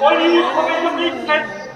我以后给你们看，这个面我听。